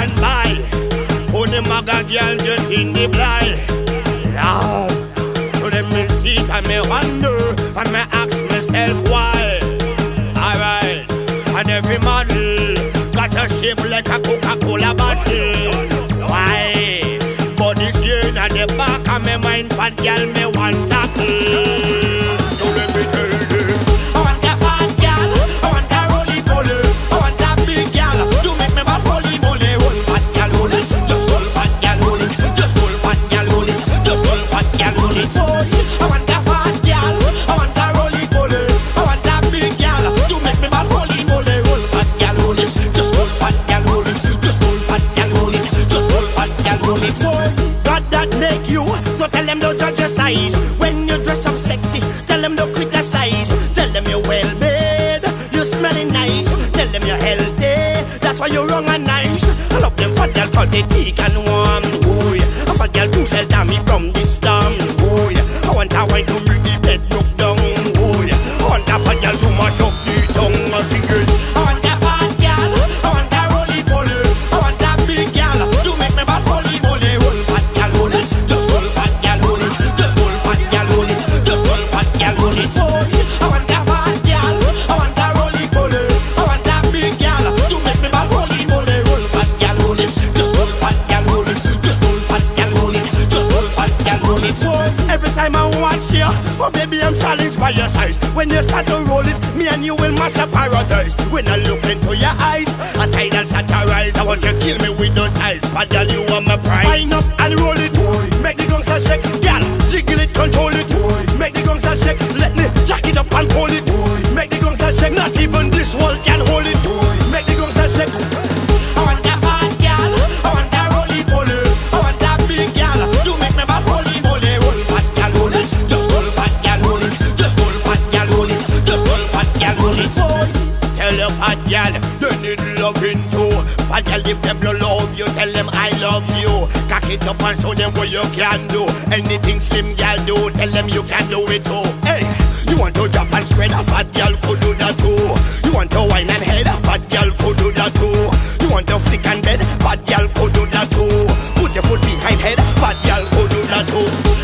one by. Only maga girl just in the blind. Love. So then me see it and me wonder and me ask myself why. Alright. And every model got a shape like a Coca-Cola bottle. Why? But this year in the back of my mind, fat girl me want tackle. Size. When you dress up sexy, tell them don't criticize. Tell them you're well made, you're smelling nice. Tell them you're healthy, that's why you're wrong and nice. I love them fat girl cause they thick and warm. Oh yeah, a fat girl too sell me from this storm. Oh yeah, I want a wine to oh baby, I'm challenged by your size. When you start to roll it, me and you will mash up paradise. When I look into your eyes, a tidal satirize. I want you to kill me they need loving too. Fat girl if them no love you, tell them I love you. Cock it up and show them what you can do. Anything slim girl do, tell them you can do it too. Hey, you want to jump and spread a fat girl could do that too. You want to wine and head a fat girl could do that too. You want to flick and bed, fat girl could do that too. Put your foot behind head, fat girl could do that too.